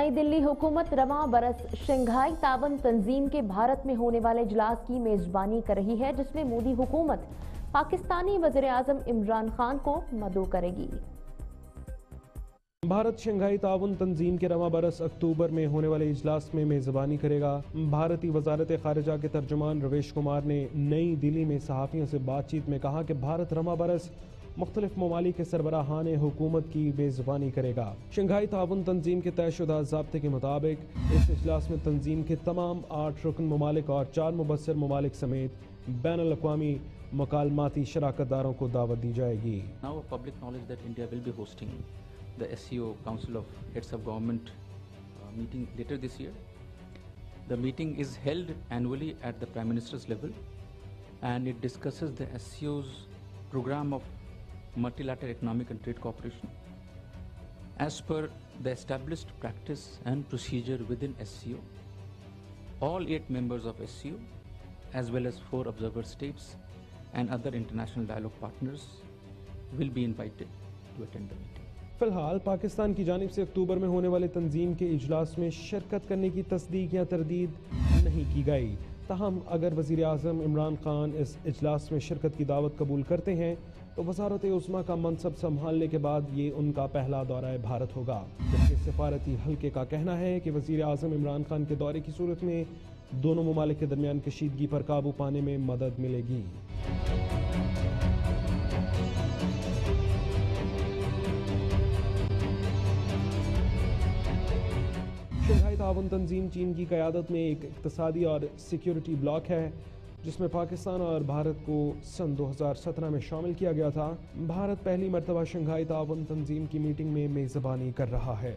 نئی دلی حکومت رواں برس شنگھائی تعاون تنظیم کے بھارت میں ہونے والے اجلاس کی میزبانی کر رہی ہے، جس میں مودی حکومت پاکستانی وزیر اعظم عمران خان کو مدعو کرے گی۔ بھارت شنگھائی تعاون تنظیم کے رواں برس اکتوبر میں ہونے والے اجلاس میں میزبانی کرے گا۔ بھارتی وزارت خارجہ کے ترجمان رویش کمار نے نئی دلی میں صحافیوں سے بات چیت میں کہا کہ بھارت رواں برس مختلف ممالک کے سربراہان حکومت کی میزبانی کرے گا۔ شنگھائی تعاون تنظیم کے طے شدہ ضابطے کے مطابق اس اجلاس میں تنظیم کے تمام آٹھ رکن ممالک اور چار مبصر ممالک سمیت بین الاقوامی مکالماتی شراکت داروں کو دعوت دی جائے گی۔ Now the SCO Council of Heads of Government uh, meeting later this year. The meeting is held annually at the Prime Minister's level and it discusses the SCO's program of multilateral economic and trade cooperation as per the established practice and procedure within SCO. All eight members of SCO as well as four observer states and other international dialogue partners will be invited to attend the meeting. فی الحال پاکستان کی جانب سے اکتوبر میں ہونے والے تنظیم کے اجلاس میں شرکت کرنے کی تصدیق یا تردید نہیں کی گئی۔ تاہم، اگر وزیر اعظم عمران خان اس اجلاس میں شرکت کی دعوت قبول کرتے ہیں، تو وزارت عظمہ کا منصب سنبھالنے کے بعد یہ ان کا پہلا دورہ بھارت ہوگا۔ جبکہ سفارتی حلقے کا کہنا ہے کہ وزیر اعظم عمران خان کے دورے کی صورت میں دونوں ممالک کے درمیان کشیدگی پر قابو پانے میں مدد ملے گی۔ شنگھائی تعاون تنظیم چین کی قیادت میں ایک اقتصادی اور سیکیورٹی بلاک ہے، جس میں پاکستان اور بھارت کو سن دو ہزار سترہ میں شامل کیا گیا تھا۔ بھارت پہلی مرتبہ شنگھائی تعاون تنظیم کی میٹنگ میں میزبانی کر رہا ہے۔